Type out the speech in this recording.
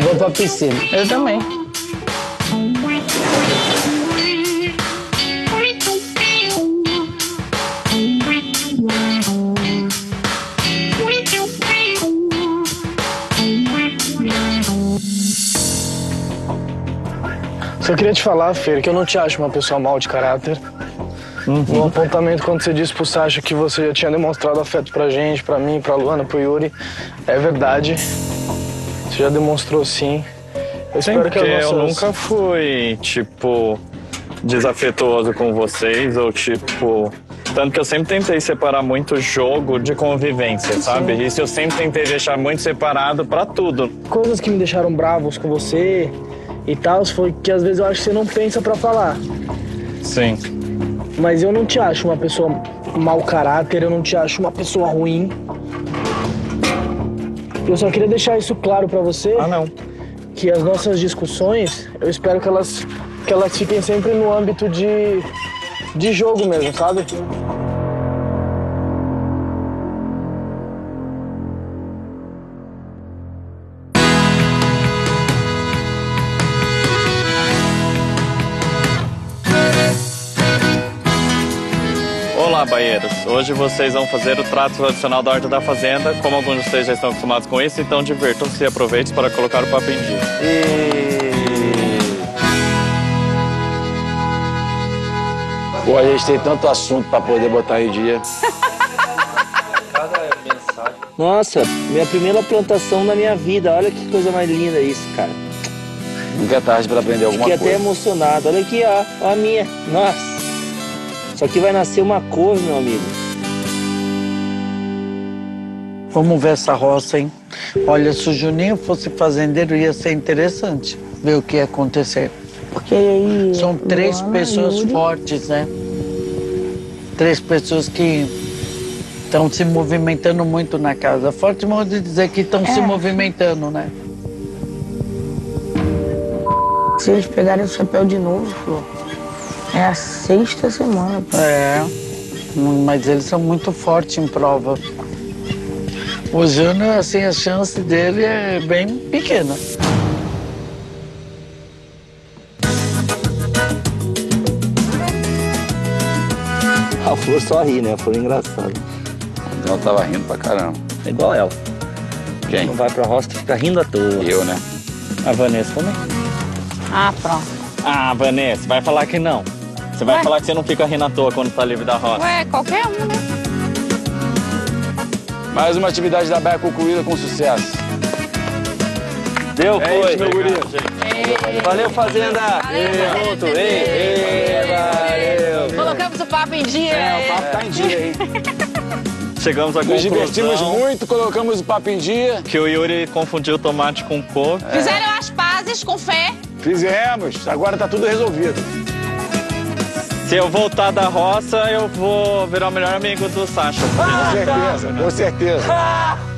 Vou pra piscina. Eu também. Só queria te falar, Fer, que eu não te acho uma pessoa mal de caráter. No apontamento, quando você disse pro Sasha que você já tinha demonstrado afeto pra gente, pra mim, pra Luana, pro Yuri, é verdade. Você já demonstrou sim. Eu Sim, espero que porque as eu nossas... nunca fui, tipo, desafetuoso com vocês, ou tipo. Tanto que eu sempre tentei separar muito jogo de convivência, sabe? Isso eu sempre tentei deixar muito separado pra tudo. Coisas que me deixaram bravos com você e tal, foi que às vezes eu acho que você não pensa pra falar. Sim. Mas eu não te acho uma pessoa mau caráter, eu não te acho uma pessoa ruim. Eu só queria deixar isso claro pra você. Ah, não. Que as nossas discussões, eu espero que elas, que elas fiquem sempre no âmbito de, de jogo mesmo, sabe? Olá, baieiros. Hoje vocês vão fazer o trato tradicional da Horta da Fazenda. Como alguns de vocês já estão acostumados com isso, então divirtam-se e aproveitem para colocar o papo em dia. Pô, a gente tem tanto assunto pra poder botar em dia. Nossa, minha primeira plantação na minha vida. Olha que coisa mais linda isso, cara. Nunca é tarde pra aprender alguma Fiquei coisa. até emocionado. Olha aqui, ó. Ó a minha. Nossa. Isso aqui vai nascer uma cor, meu amigo. Vamos ver essa roça, hein? Olha, se o Juninho fosse fazendeiro, ia ser interessante ver o que ia acontecer. Porque aí. São três Luana, pessoas Yuri. fortes, né? Três pessoas que estão se movimentando muito na casa. Forte modo de dizer que estão se É. movimentando, né? Se eles pegarem o chapéu de novo, Flor, é a sexta semana. pô. É, mas eles são muito fortes em prova. O Júnior, assim, a chance dele é bem pequena. A flor só ri, né? A flor é engraçada. Ela tava rindo pra caramba. É igual ela. Quem? Não vai pra roça, tu fica rindo à toa. Eu, né? A Vanessa também. Ah, pronto. Ah, Vanessa, vai falar que não. Você vai Ué? falar que você não fica rindo à toa quando tá livre da roça. Ué, qualquer um, né? Mais uma atividade da Baia concluída com sucesso. Deu, É foi. isso, meu guri. Valeu, Fazenda. Valeu, Junto. Ei, ei, valeu. Colocamos o papo em dia. É, o papo tá em dia, hein? Chegamos à Nos conclusão divertimos muito, colocamos o papo em dia. que o Yuri confundiu tomate com couve. Fizeram as pazes com fé. Fizemos, agora tá tudo resolvido. Se eu voltar da roça, eu vou virar o melhor amigo do Sasha. Com certeza, com certeza.